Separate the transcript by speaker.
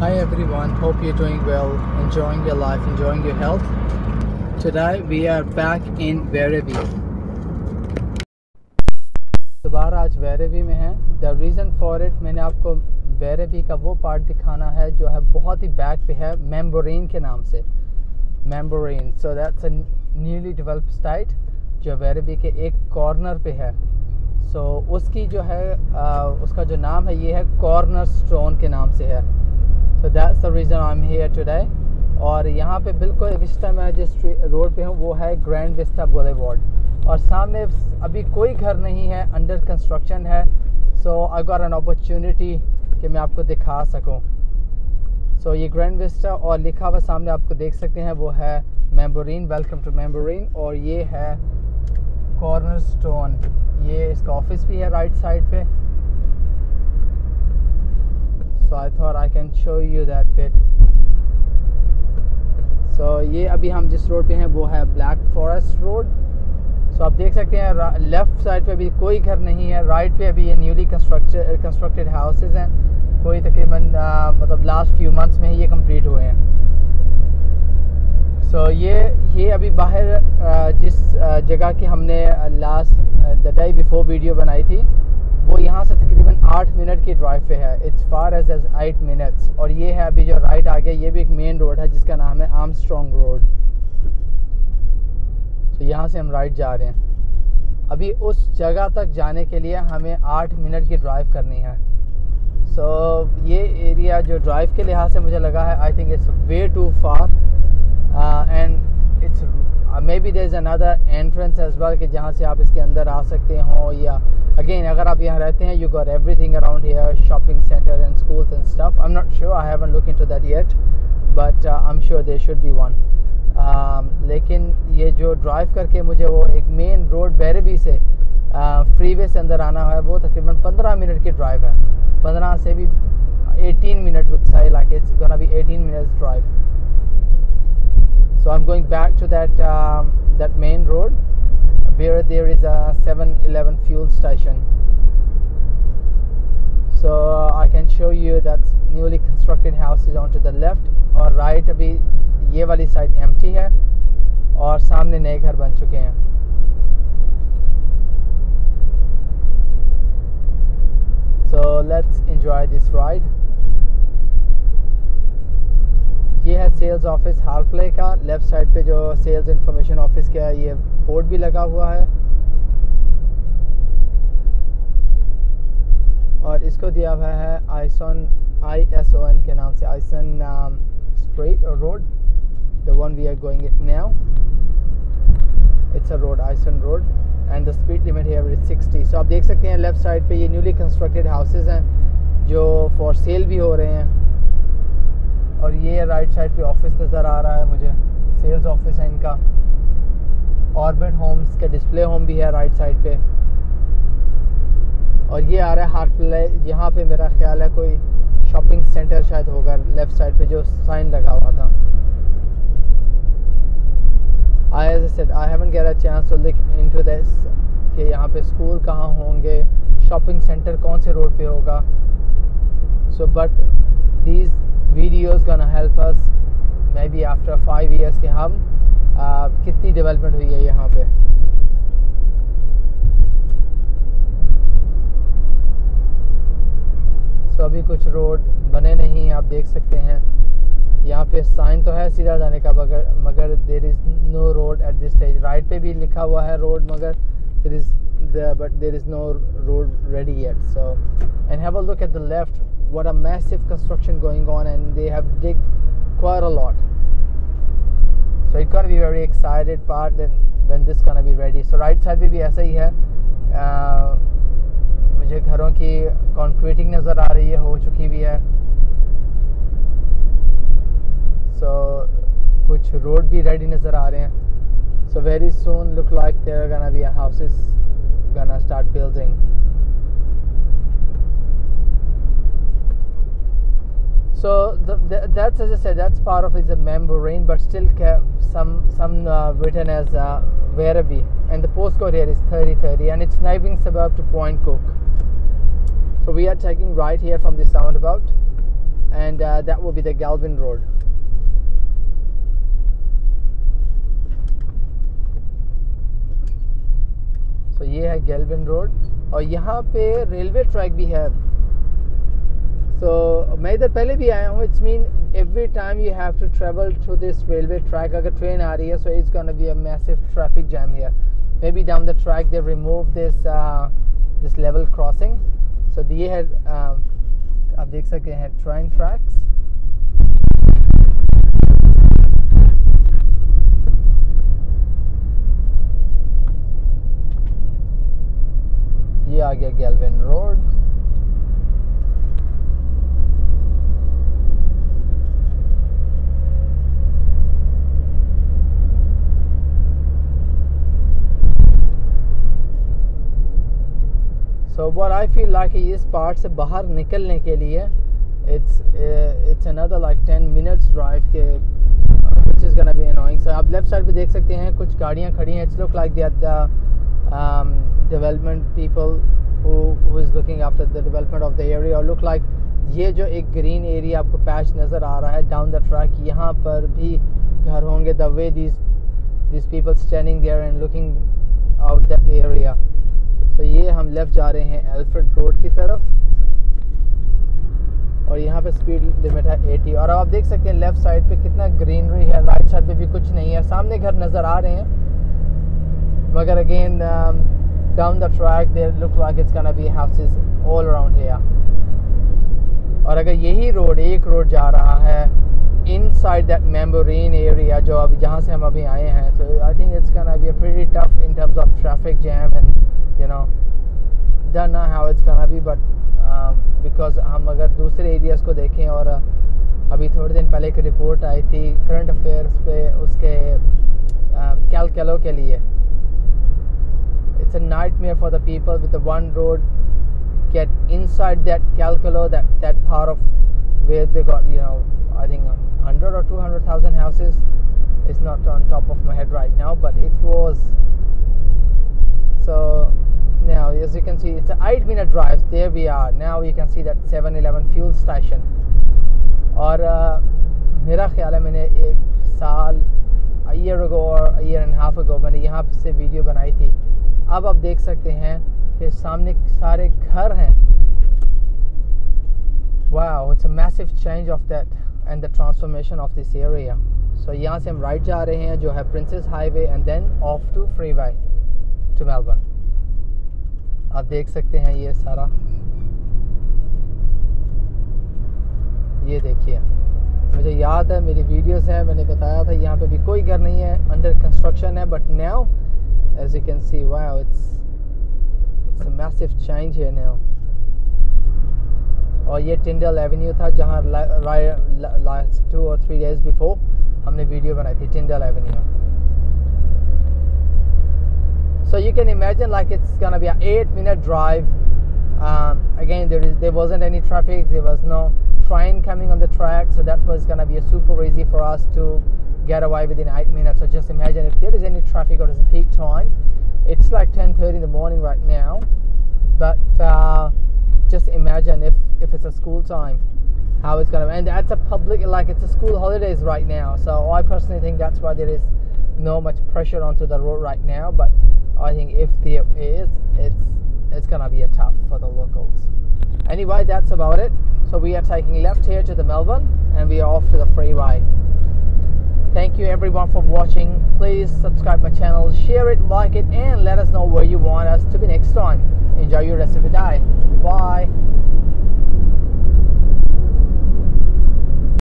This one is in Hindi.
Speaker 1: Hi everyone, hope you're doing well, enjoying your life, enjoying your health. Today we are back in Werribee. दोबारा आज वेरेबी में हैं. द रीज़न फॉर इट मैंने आपको वेरेबी का वो पार्ट दिखाना है जो है बहुत ही बैक पे है मेम्बोरिन के नाम से. मेम्बोरिन so that's a newly develop state जो वेरेबी के एक कॉर्नर पे है. सो so, उसकी जो है आ, उसका जो नाम है ये है कॉर्नर स्टोन के नाम से है. So that's the reason I am here today और यहाँ पे बिल्कुल विस्टा में जिस रोड पे हूँ वो है ग्रैंड विस्टा बोलेवार्ड और सामने अभी कोई घर नहीं है अंडर कंस्ट्रक्शन है. So I got an opportunity कि मैं आपको दिखा सकूँ. सो so, ये ग्रैंड विस्टा और लिखा हुआ सामने आपको देख सकते हैं वो है मेम्बोरिन वेलकम टू मेम्बोरिन और ये है कॉर्नर स्टोन ये इसका ऑफ़िस भी है राइट साइड पे. So I thought I can show you that pit so ये अभी हम जिस रोड पे हैं वो है ब्लैक फॉरेस्ट रोड सो आप देख सकते हैं लेफ़्ट साइड पे अभी कोई घर नहीं है राइट पे अभी ये न्यूली कंस्ट्रक्टेड हाउसेज हैं. कोई तकरीबन मतलब लास्ट फ्यू मंथ्स में ही ये कंप्लीट हुए हैं. सो so, ये ये अभी बाहर जिस जगह की हमने last the day before video बनाई थी वो यहाँ से आठ मिनट की ड्राइव पे है। It's far as as eight minutes और ये है अभी जो राइट आ गया ये भी एक मेन रोड है जिसका नाम है आर्म स्ट्रॉन्ग रोड तो यहाँ से हम राइट जा रहे हैं। अभी उस जगह तक जाने के लिए हमें आठ मिनट की ड्राइव करनी है। सो so, ये एरिया जो ड्राइव के लिहाज से मुझे लगा है I think it's way too far and it's maybe there is another entrance as well कि जहाँ से आप इसके अंदर आ सकते हो या अगेन अगर आप यहाँ रहते हैं you got everything around here shopping centre and schools and stuff I am not sure I haven't look into that yet but I am sure there should be one लेकिन ये जो ड्राइव करके मुझे वो एक मेन रोड बैरबी से फ्रीवे uh, से अंदर आना है वो तकरीबन 15 मिनट की ड्राइव है। 15 से भी 18 minute it's gonna be 18 minutes drive. So I'm going back to that um, that main road. where there is a 7-Eleven fuel station so I can show you that newly constructed houses onto the left और right अभी ये वाली साइड empty है और सामने नए घर बन चुके हैं so let's enjoy this ride ये है सेल्स ऑफ़िस हार्कले का। लेफ़्ट साइड पे जो सेल्स इंफॉर्मेशन ऑफ़िस का ये बोर्ड भी लगा हुआ है। और इसको दिया हुआ है आइसन आई एस ओ एन के नाम से। आइसन स्ट्रेट और road the one we are going it now it's a road आइसन road and the speed limit है इज़ 60 सो आप देख सकते हैं लेफ़्ट साइड पे ये न्यूली कंस्ट्रक्टेड हाउसेज हैं, जो फॉर सेल भी हो रहे हैं। और ये राइट साइड पे ऑफ़िस नज़र आ रहा है मुझे। सेल्स ऑफ़िस है इनका। ऑर्बिट होम्स के डिस्प्ले होम भी है राइट साइड पे। और ये आ रहा है हार्ट यहाँ पे मेरा ख्याल है कोई शॉपिंग सेंटर शायद होगा लेफ़्ट साइड पे जो साइन लगा हुआ था। I as said, I haven't get a chance to look into this कि यहाँ पे स्कूल कहाँ होंगे शॉपिंग सेंटर कौन से रोड पे होगा। So but these videos gonna help us? Maybe after five years के हम आ, कितनी डेवलपमेंट हुई है यहाँ पे? सो so, अभी कुछ रोड बने नहीं आप देख सकते हैं। यहाँ पे साइन तो है सीधा जाने का मगर मगर there is no road at this stage right पे भी लिखा हुआ है रोड मगर there is but there is no road ready at so and have a look at the left what a massive construction going on and they have dig quite a lot so it gonna be very excited part then when this gonna be ready so right side पे भी ऐसा ही है uh, मुझे घरों की कंक्रीटिंग नज़र आ रही है हो चुकी भी है सो so, कुछ रोड भी रेडी नज़र आ रहे हैं so very soon look like there gonna be houses gonna start building so the, the, that's as I said that's part of is a membrane but still some some uh, written as uh, Werribee and the postcode here is 3030 and it's neighboring suburb to Point Cook so we are taking right here from this roundabout and and uh, that will be the Galvin Road. So ये है गेल्विन रोड और यहाँ पे रेलवे ट्रैक भी है सो so, मैं इधर पहले भी आया हूँ। It's mean every time you have to travel to this railway track अगर ट्रेन आ रही है so it's gonna be a massive traffic jam here maybe down the track they remove this this level crossing so ये है uh, आप देख सकते हैं ट्रेन ट्रैक्स ये आ गया Galvin road so what I feel like इस पार्ट से बाहर निकलने के लिए it's it's another like 10 minutes drive के which is gonna be annoying so आप लेफ़्ट साइड पे देख सकते हैं, कुछ गाड़ियाँ खड़ी हैं. It's look like they the development people who is looking after the development of the area. Or look like ये जो एक ग्रीन एरिया आपको पैच नज़र आ रहा है डाउन द ट्रैक यहाँ पर भी घर होंगे. The way this this people standing there and looking out that area तो ये हम लेफ़्ट जा रहे हैं एल्फ्रेड रोड की तरफ़। और यहाँ पे स्पीड लिमिट है 80 और आप देख सकते हैं लेफ़्ट साइड पे कितना ग्रीनरी है राइट साइड पे भी कुछ नहीं है। सामने घर नज़र आ रहे हैं। मगर again down the track they look like it's gonna be houses all around here और अगर यही रोड एक रोड जा रहा है, inside that membrane area जो अभी जहाँ से हम अभी आए हैं तो think it's gonna be a pretty tough in terms of traffic jam and you know don't know how it's gonna be but um, because हम अगर दूसरे एरियाज को देखें और अभी थोड़े दिन पहले एक रिपोर्ट आई थी करंट अफेयर्स पे उसके कैलकेलो um, के लिए it's a nightmare for the people with the one road get inside that calculo that that part of where they got you know i think 100 or 200000 houses it's not on top of my head right now but it was so now as you can see it's an 8 minute drive there we are now you can see that 7-eleven fuel station और uh, मेरा ख्याल है मैंने एक साल ईयर अगो और ईयर एंड हाफ अगो मैंने यहाँ से वीडियो बनाई थी अब आप देख सकते हैं कि सामने सारे घर हैं wow it's a massive change of that and the transformation of this area so यहाँ से हम राइट जा रहे हैं जो है Princes Highway and then off to freeway To Melbourne आप देख सकते हैं ये सारा। ये देखिए। मुझे याद है, मेरी वीडियोस हैं, मैंने बताया था, यहाँ पे भी कोई घर नहीं है अंडर कंस्ट्रक्शन है but now as you can see, wow, it's it's a massive change here now. और ये टिंडल एवेन्यू था, जहाँ लास्ट टू और थ्री डेज़ बिफोर हमने वीडियो बनाई थी Tyndall avenue so you can imagine like it's gonna be an eight minute drive. Um, again there is there wasn't any traffic. There was no train coming on the track. So that was gonna be a super easy for us to get away within eight minutes. So just imagine if there is any traffic or it's a peak time. It's like 10:30 in the morning right now. But uh, just imagine if if it's a school time how it's gonna and that's a public like it's a school holidays right now. So i personally think that's why there is no much pressure onto the road right now. But i think if there is it's it's gonna be a tough for the locals. Anyway that's about it. So we are taking left here to the melbourne and we are off to the freeway. Thank you everyone for watching. Please subscribe my channel share it like it and let us know where you want us to be next time. Enjoy your rest of the day. Bye